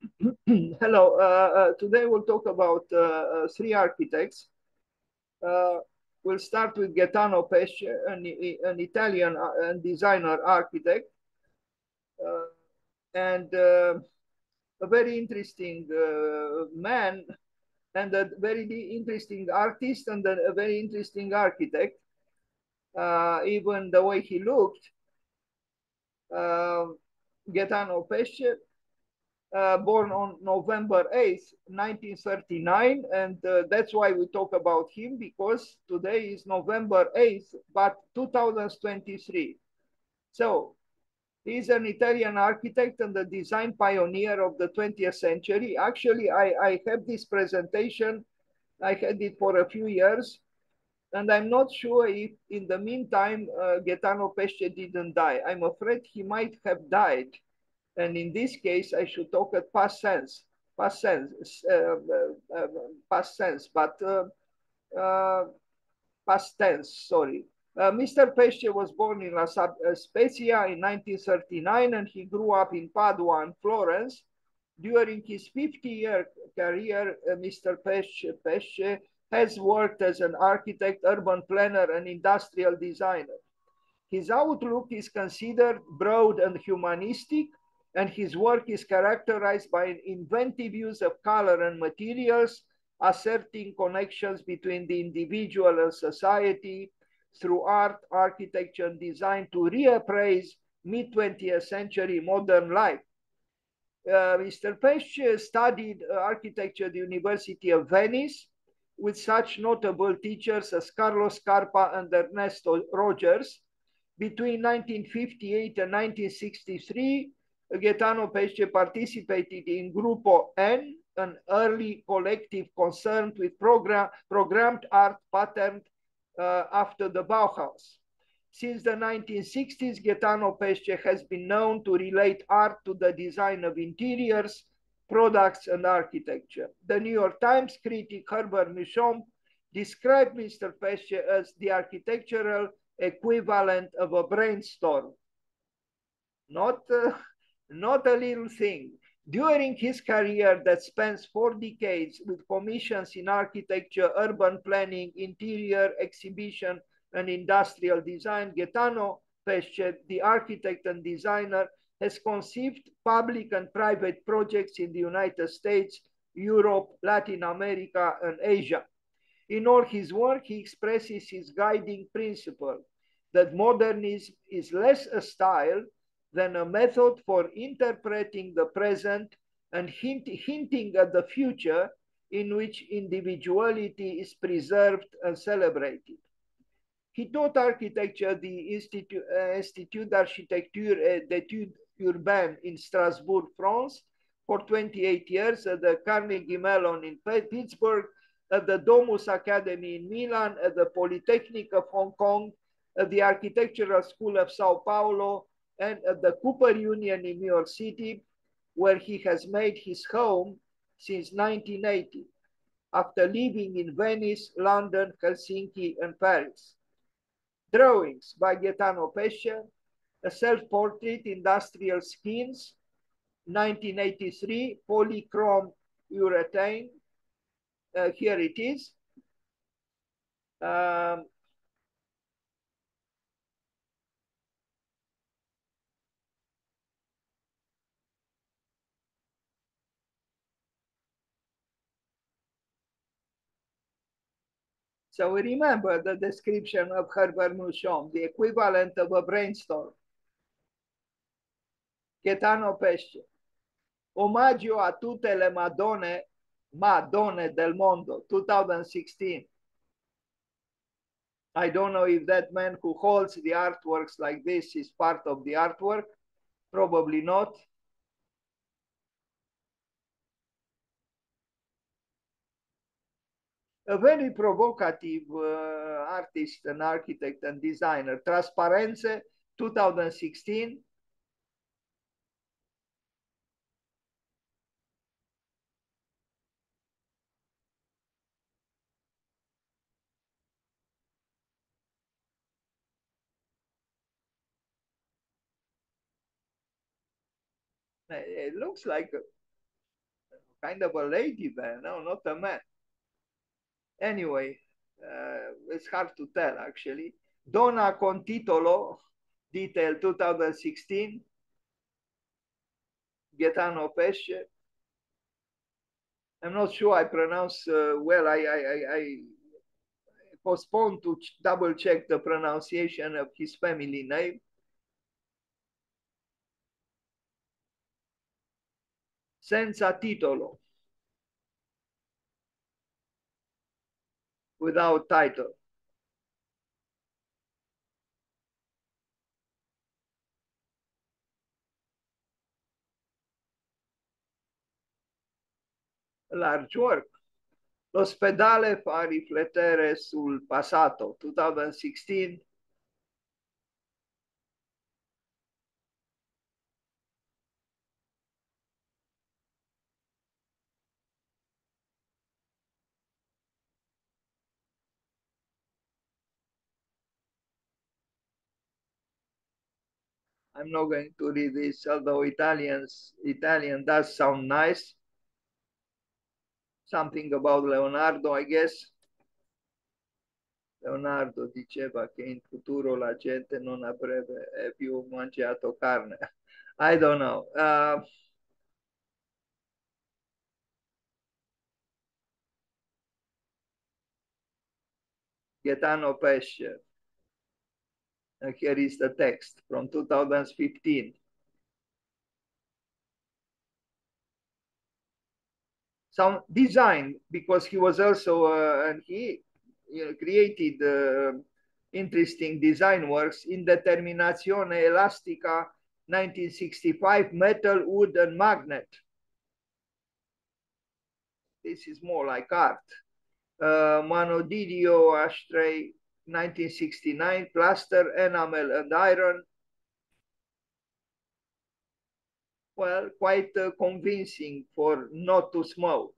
Hello. Uh, uh, today we'll talk about uh, uh three architects. Uh, we'll start with Gaetano Pesce, an, an Italian uh, designer architect, and a very interesting man, and a very interesting artist, and a very interesting architect. even the way he looked, Gaetano Pesce uh, born on November 8th, 1939. And uh, that's why we talk about him because today is November 8th, but 2023. So he's an Italian architect and the design pioneer of the 20th century. Actually, I, I have this presentation. I had it for a few years. And I'm not sure if in the meantime, uh, Gaetano Pesce didn't die. I'm afraid he might have died and in this case, I should talk at past tense, past tense, uh, uh, past tense, but uh, uh, past tense, sorry. Uh, Mr. Pesce was born in La Spezia in 1939 and he grew up in Padua and Florence. During his 50-year career, Mr. Pesce, Pesce has worked as an architect, urban planner, and industrial designer. His outlook is considered broad and humanistic, and his work is characterized by an inventive use of color and materials, asserting connections between the individual and society through art, architecture, and design to reappraise mid-20th century modern life. Uh, Mr. Pesce studied architecture at the University of Venice with such notable teachers as Carlos Scarpa and Ernesto Rogers. Between 1958 and 1963, Gaetano Pesce participated in Gruppo N, an early collective concerned with program, programmed art patterned uh, after the Bauhaus. Since the 1960s, Gaetano Pesce has been known to relate art to the design of interiors, products, and architecture. The New York Times critic Herbert Muschamp described Mr. Pesce as the architectural equivalent of a brainstorm. Not uh, not a little thing. During his career that spans four decades with commissions in architecture, urban planning, interior exhibition, and industrial design, Gaetano Pesce, the architect and designer, has conceived public and private projects in the United States, Europe, Latin America, and Asia. In all his work, he expresses his guiding principle that modernism is less a style than a method for interpreting the present and hint, hinting at the future in which individuality is preserved and celebrated. He taught architecture at the Institut, uh, Institut d'Architecture et d'Etudes Urbaines in Strasbourg, France, for 28 years at the Carnegie Mellon in Pittsburgh, at the Domus Academy in Milan, at the Polytechnic of Hong Kong, at the Architectural School of Sao Paulo, and at the Cooper Union in New York City, where he has made his home since 1980, after living in Venice, London, Helsinki, and Paris. Drawings by Gaetano Pesce, a self-portrait, industrial skins, 1983, polychrome urethane. Uh, here it is. Um, So we remember the description of Herbert Muschamp, the equivalent of a brainstorm. Gaetano Pesce. Omaggio a tutte le Madonne, Madonne del mondo, 2016. I don't know if that man who holds the artworks like this is part of the artwork. Probably not. A very provocative uh, artist and architect and designer. Transparenze, 2016. It looks like a, kind of a lady there, no, not a man. Anyway, uh, it's hard to tell actually. Donna con titolo, detail 2016, Gaetano Pesce. I'm not sure I pronounce uh, well. I, I, I, I postponed to ch double check the pronunciation of his family name. Senza titolo. Without title. large work. L'ospedale fa riflettere sul passato, 2016. I'm not going to read this, although Italians, Italian does sound nice. Something about Leonardo, I guess. Leonardo diceva che in futuro la gente non avrebbe più mangiato carne. I don't know. Uh, Gaetano Pesce. Here is the text from 2015. Some design, because he was also, uh, and he you know, created uh, interesting design works in Determinazione Elastica 1965, metal, wood, and magnet. This is more like art. Uh, Monodidio ashtray 1969, plaster, enamel, and iron. Well, quite uh, convincing for not to smoke.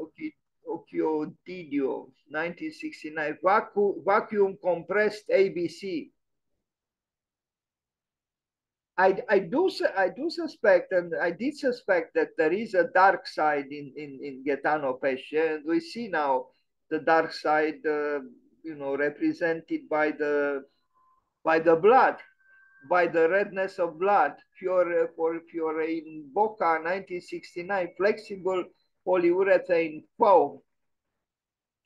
Okay, Occhio 1969, vacuum, vacuum compressed ABS. I, I do I do suspect, and I did suspect that there is a dark side in in in Gaetano Pesce, and we see now the dark side, uh, you know, represented by the by the blood, by the redness of blood. Fiore for Fiore in Bocca, 1969, flexible polyurethane foam.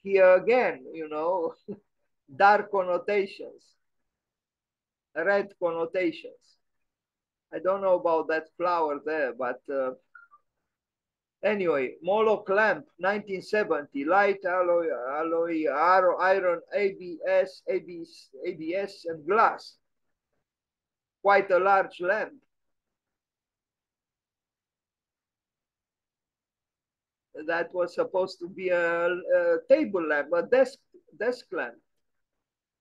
Here again, you know, dark connotations, red connotations. I don't know about that flower there, but uh, anyway, Moloch lamp, 1970, light alloy, alloy iron, ABS, ABS, ABS, and glass. Quite a large lamp. That was supposed to be a, a table lamp, a desk desk lamp,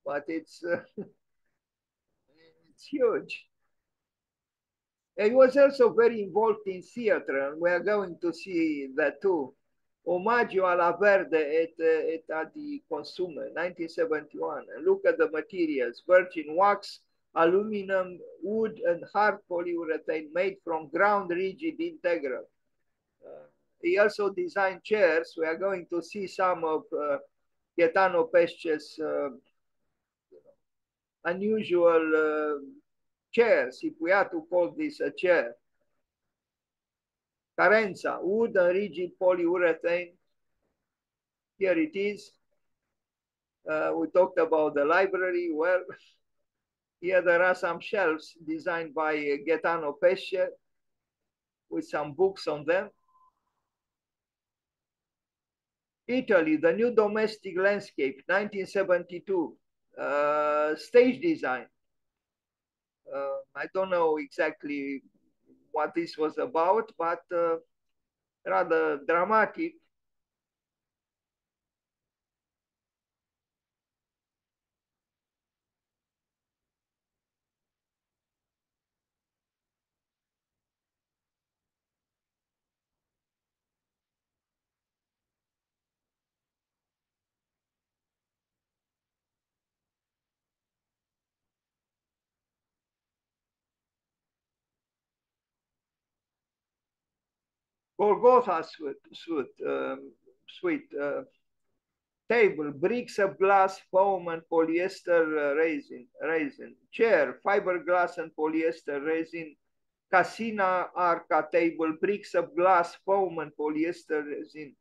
but it's uh, it's huge. He was also very involved in theater, and we are going to see that too. Omaggio alla Verde et, et a di Consumer, 1971. And look at the materials, virgin wax, aluminum, wood, and hard polyurethane made from ground rigid integral. Uh, he also designed chairs. We are going to see some of uh, Gaetano Pesce's uh, unusual chairs, if we are to call this a chair. Carenza, wood and rigid polyurethane. Here it is. Uh, we talked about the library. Well, here there are some shelves designed by Gaetano Pesce with some books on them. Italy, the new domestic landscape, 1972. Uh, stage design. Uh, I don't know exactly what this was about, but uh, rather dramatic. Golgotha sweet, suite, um, suite uh, table, bricks of glass, foam, and polyester uh, resin, resin, chair, fiberglass and polyester resin, Casina arca table, bricks of glass, foam, and polyester resin.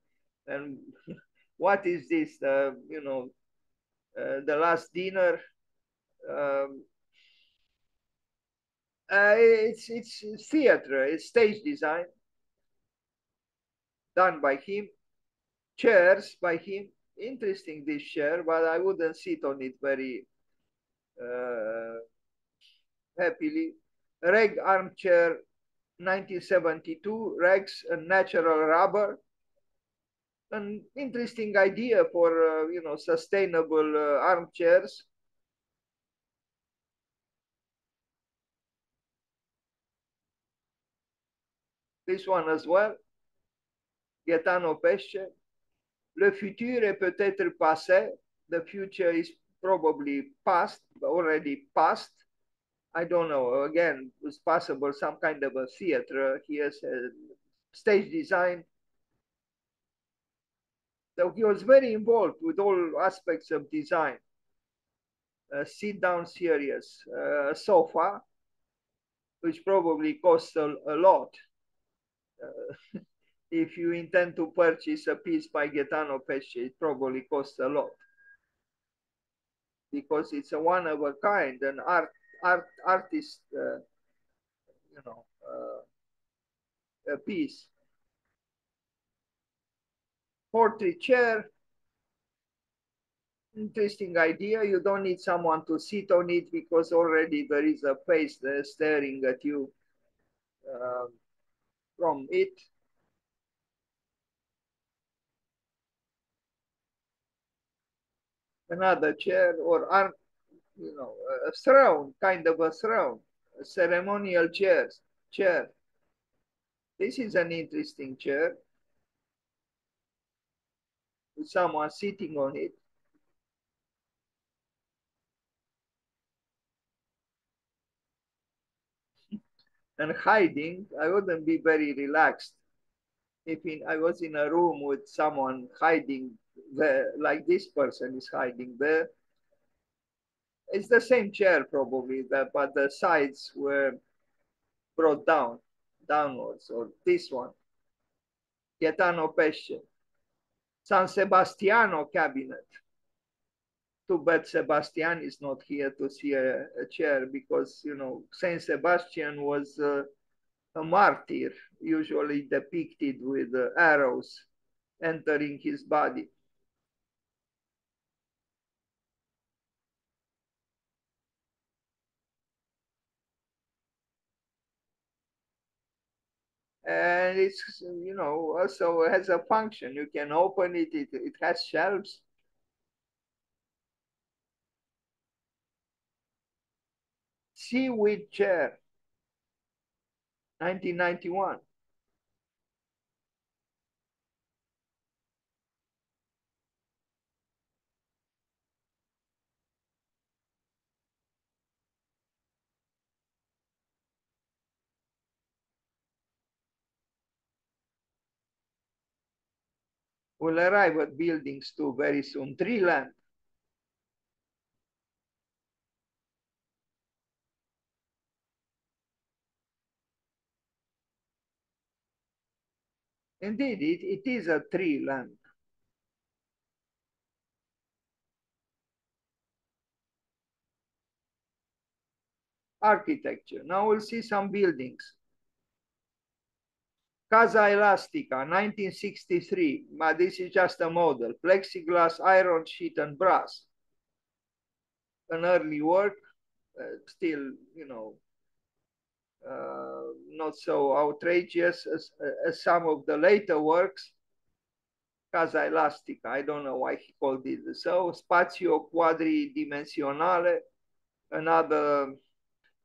And what is this? Uh, you know, uh, the last dinner. Um, uh, it's it's theater, it's stage design done by him. Chairs by him. Interesting this chair, but I wouldn't sit on it very uh, happily. Reg armchair 1972, Regs and natural rubber. An interesting idea for, uh, you know, sustainable uh, armchairs. This one as well. Gaetano Pesce. Le futur est peut-être passé. The future is probably past, already past. I don't know. Again, it's possible some kind of a theater. He has a stage design. So he was very involved with all aspects of design. A sit-down series, a sofa, which probably costs a, a lot. Uh, if you intend to purchase a piece by Gaetano Pesce, it probably costs a lot because it's a one of a kind, an art, art artist, uh, you know, uh, a piece. Portrait chair, interesting idea. You don't need someone to sit on it because already there is a face there staring at you um, from it. Another chair or arm, you know, a throne, kind of a throne, a ceremonial chair. chair. This is an interesting chair with someone sitting on it. and hiding, I wouldn't be very relaxed if in, I was in a room with someone hiding there, like this person is hiding there. It's the same chair probably, that, but the sides were brought down, downwards, or this one. Gaetano Pesce. San Sebastiano cabinet. Too bad Sebastian is not here to see a, a chair because, you know, Saint Sebastian was uh, a martyr, usually depicted with uh, arrows entering his body. And it's you know also has a function. You can open it it, it has shelves. Seaweed chair 1991 will arrive at buildings too very soon. Tree land. Indeed, it, it is a tree land. Architecture. Now we'll see some buildings. Casa Elastica, 1963, but this is just a model. Plexiglass, iron sheet, and brass. An early work, uh, still, you know, uh, not so outrageous as, as some of the later works. Casa Elastica, I don't know why he called it so. Spazio quadridimensionale, another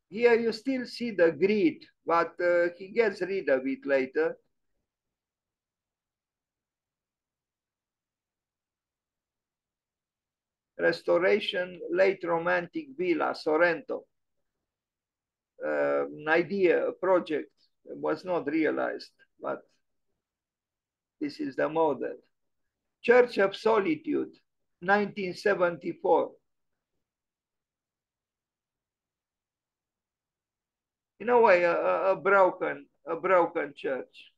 here you still see the grid, but uh, he gets rid of it later. Restoration, late romantic villa, Sorrento. Uh, an idea, a project was not realized, but This is the model. Church of Solitude, 1974. In a way, a, a broken, a broken church.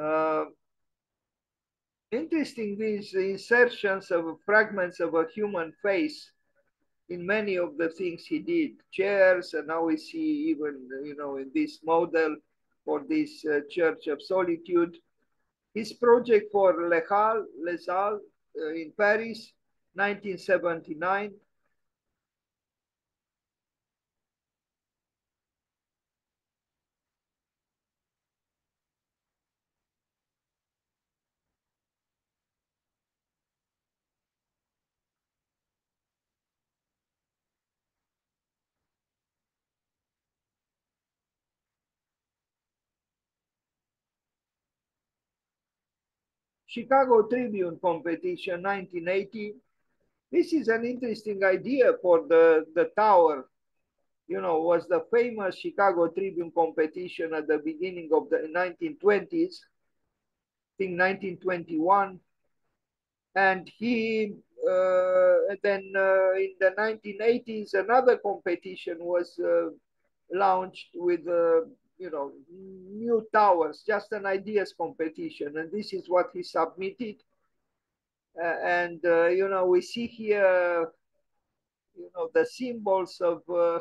Uh, interesting these insertions of fragments of a human face in many of the things he did chairs and now we see even you know in this model for this uh, church of solitude his project for Les Halles, Les Halles uh, in Paris 1979 Chicago Tribune competition 1980. This is an interesting idea for the, the tower. You know, was the famous Chicago Tribune competition at the beginning of the 1920s, I think 1921. And he, uh, then uh, in the 1980s, another competition was uh, launched with uh, you know, new towers, just an ideas competition. And this is what he submitted. Uh, and, uh, you know, we see here, you know, the symbols of, uh,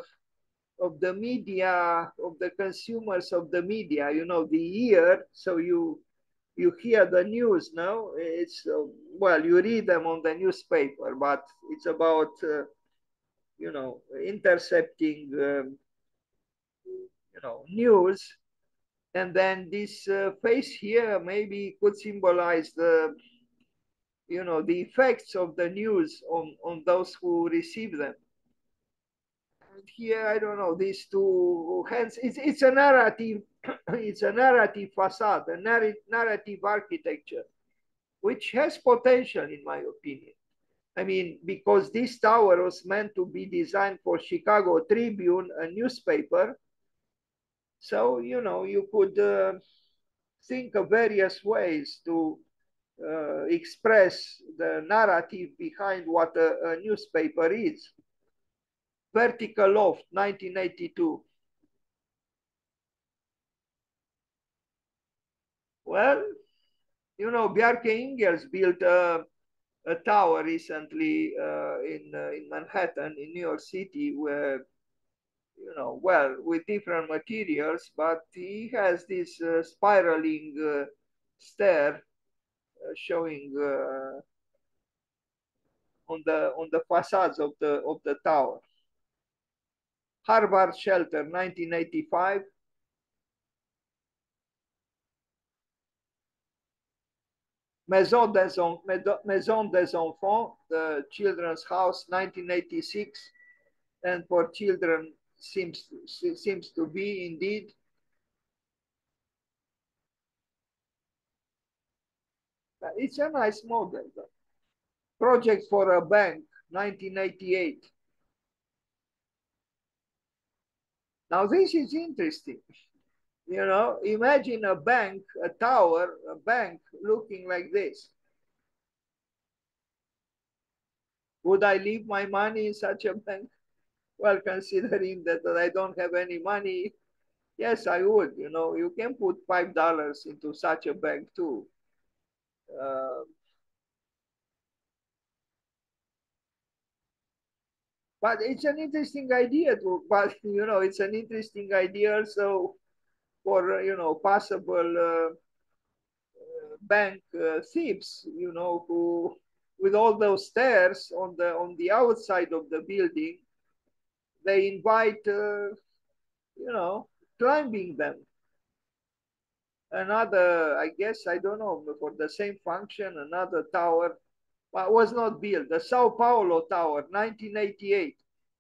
of the media, of the consumers of the media, you know, the ear. So you, you hear the news now. It's, uh, well, you read them on the newspaper, but it's about, uh, you know, intercepting um, know, news. And then this uh, face here maybe could symbolize the, you know, the effects of the news on, on those who receive them. And here, I don't know, these two hands, it's, it's a narrative, it's a narrative facade, a narr narrative architecture, which has potential in my opinion. I mean, because this tower was meant to be designed for Chicago Tribune, a newspaper, so, you know, you could uh, think of various ways to uh, express the narrative behind what a, a newspaper is. Vertical Loft, 1982. Well, you know, Bjarke Ingels built a, a tower recently uh, in, uh, in Manhattan, in New York City, where you know, well, with different materials, but he has this uh, spiraling uh, stair uh, showing uh, on the on the facades of the of the tower. Harvard Shelter, 1985. Maison des, Maison des Enfants, the Children's House, 1986. And for children seems seems to be indeed. It's a nice model project for a bank 1988 now this is interesting. You know imagine a bank a tower a bank looking like this. Would i leave my money in such a bank well, considering that, that I don't have any money, yes, I would. You know, you can put five dollars into such a bank too. Uh, but it's an interesting idea to, but you know, it's an interesting idea also for you know possible uh, bank uh, thieves. You know, who with all those stairs on the on the outside of the building they invite, uh, you know, climbing them. Another, I guess, I don't know, for the same function, another tower but was not built. The Sao Paulo Tower, 1988,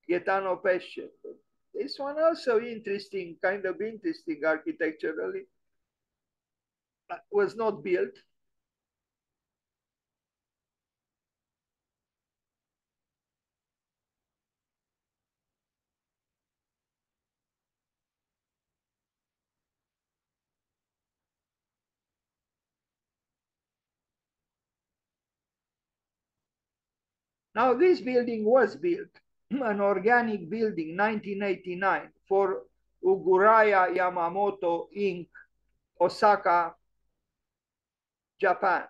Gaetano Pesce. This one also interesting, kind of interesting architecturally. Was not built. Now this building was built, an organic building, 1989 for Uguraya Yamamoto Inc., Osaka, Japan.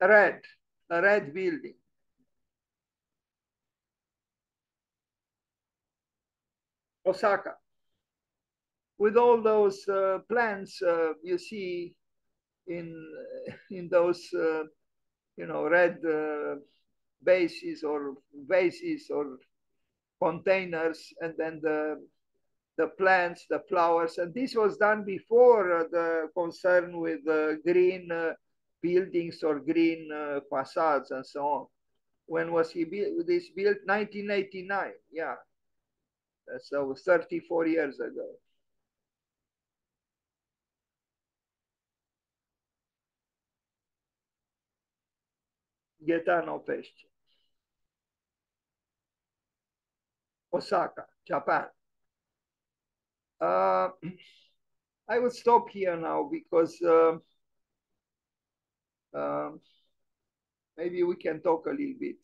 Red, a red building. Osaka. With all those uh, plants uh, you see in in those uh, you know red uh, bases or vases or containers, and then the the plants, the flowers, and this was done before uh, the concern with uh, green buildings or green facades and so on. When was he built? This built 1989. Yeah, so 34 years ago. Gaetano Pesce. Osaka, Japan. Uh, I will stop here now because uh, maybe we can talk a little bit.